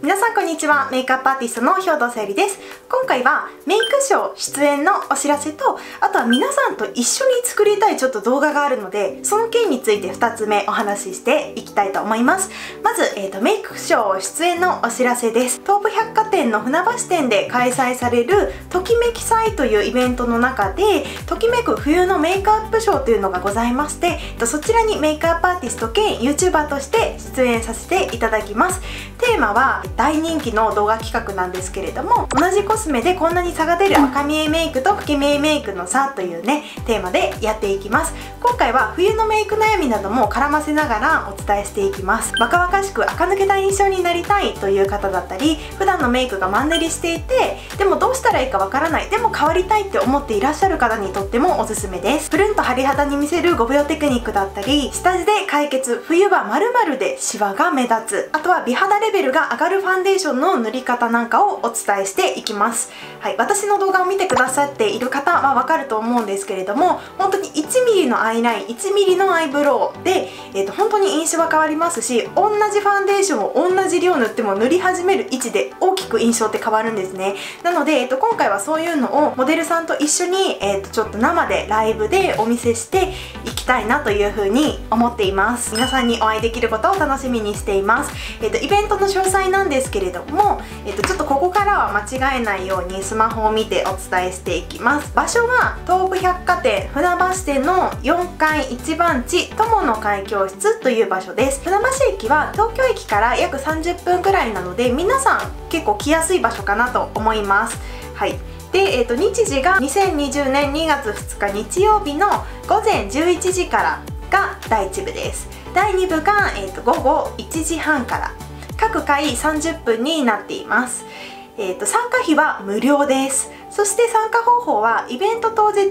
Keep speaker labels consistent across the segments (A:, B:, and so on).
A: 皆さんこんにちは。メイクアップアーティストの兵藤さゆりです。今回はメイクショー出演のお知らせとあとは皆さんと一緒に作りたいちょっと動画があるのでその件について2つ目お話ししていきたいと思います。まず、えーと、メイクショー出演のお知らせです。東武百貨店の船橋店で開催されるときめき祭というイベントの中でときめく冬のメイクアップショーというのがございましてそちらにメイクアップアーティスト兼 YouTuber として出演させていただきます。テーマは大人気の動画企画なんですけれども同じコスメでこんなに差が出る赤見えメイクと老け見えメイクの差というねテーマでやっていきます。今回は冬のメイク悩みなども絡ませながらお伝えしていきます。若々しく垢抜けた印象になりたいという方だったり普段のメイクがマンネリしていてでもどうしたらいいかわからないでも変わりたいって思っていらっしゃる方にとってもおすすめです。プルンと張り肌に見せる5秒テクニックだったり下地で解決冬は〇〇でシワが目立つあとは美肌レベルが上がるファンデーションの塗り方なんかをお伝えしていきます。はい私の動画を見てくださっている方はわかると思うんですけれども本当に 1mm のアイライン 1mm のアイブロウで、えーと、本当に印象は変わりますし同じファンデーションを同じ量塗っても塗り始める位置で大きく印象って変わるんですね。なので、えーと、今回はそういうのをモデルさんと一緒に、えーと、ちょっと生でライブでお見せしていきたいなというふうに思っています。皆さんにお会いできることを楽しみにしています、えー、とイベントの詳細なんですけれども、えー、とちょっとここからは間違えないようにスマホを見てお伝えしていきます。場所は東武百貨店船橋店の4階一番地友の会教室という場所です。船橋駅は東京駅から約30分くらいなので皆さん結構来やすい場所かなと思います。はい。で、えーと、日時が2020年2月2日日曜日の午前11時からが第1部です。第2部が、えーと、午後1時半から。各回30分になっています、えーと参加費は無料です。そして参加方法はイベント当日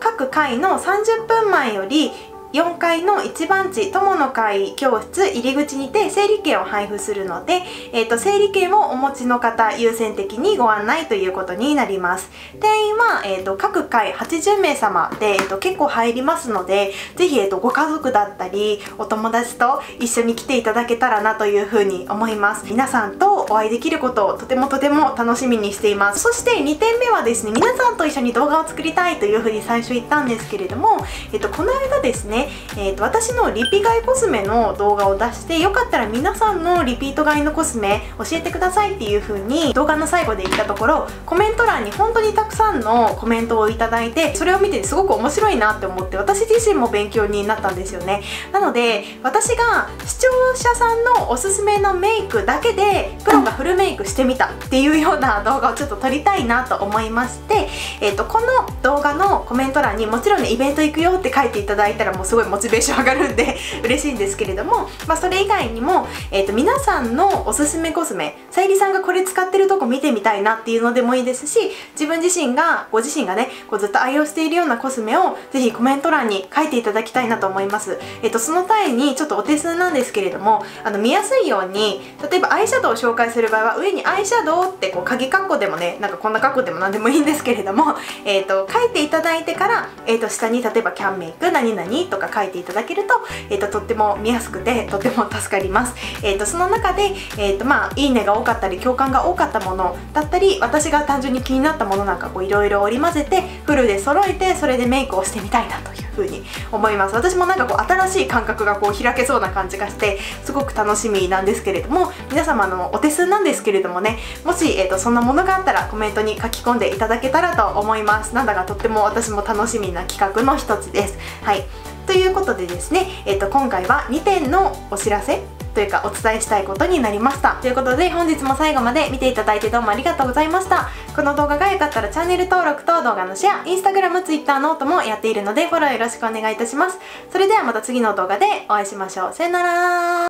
A: 各回の30分前より4階の一番地友の会教室入り口にて整理券を配布するので、えーと、整理券をお持ちの方優先的にご案内ということになります。定員は、えーと、各回80名様で、えーと、結構入りますのでぜひ、えー、とご家族だったりお友達と一緒に来ていただけたらなというふうに思います。皆さんとお会いできることをとてもとても楽しみにしています。そして2点目はですね皆さんと一緒に動画を作りたいというふうに最初言ったんですけれども、えー、とこの間ですねえーと、私のリピ買いコスメの動画を出してよかったら皆さんのリピート買いのコスメ教えてくださいっていう風に動画の最後で言ったところコメント欄に本当にたくさんのコメントをいただいてそれを見てすごく面白いなって思って私自身も勉強になったんですよね。なので私が視聴者さんのおすすめのメイクだけでプロがフルメイクしてみたっていうような動画をちょっと撮りたいなと思いまして、えーと、この動画のコメント欄にもちろんねイベント行くよって書いていただいたらもうすごいモチベーション上がるんで 嬉しいんですけれども、まあ、それ以外にも、えーと、皆さんのおすすめコスメさゆりさんがこれ使ってるとこ見てみたいなっていうのでもいいですし自分自身がご自身がねこうずっと愛用しているようなコスメをぜひコメント欄に書いていただきたいなと思います、えーと、その際にちょっとお手数なんですけれどもあの見やすいように例えばアイシャドウを紹介する場合は上にアイシャドウってこう鍵括弧でもねなんかこんな括弧でも何でもいいんですけれども、えーと、書いていただいてから、えー、と下に例えばキャンメイク何々ととか書いていただけると,、えー、ととっても見やすくてとても助かります、えー、とその中で、えーとまあ、いいねが多かったり共感が多かったものだったり私が単純に気になったものなんかいろいろ織り交ぜてフルで揃えてそれでメイクをしてみたいなというふうに思います。私もなんかこう新しい感覚がこう開けそうな感じがしてすごく楽しみなんですけれども皆様のお手数なんですけれどもねもし、えーと、そんなものがあったらコメントに書き込んでいただけたらと思います。なんだかとっても私も楽しみな企画の一つです。はい。ということでですね、えっと、今回は2点のお知らせというかお伝えしたいことになりました。ということで本日も最後まで見ていただいてどうもありがとうございました。この動画が良かったらチャンネル登録と動画のシェアインスタグラム、ツイ、ッターノートもやっているのでフォローよろしくお願いいたします。それではまた次の動画でお会いしましょう。さよなら。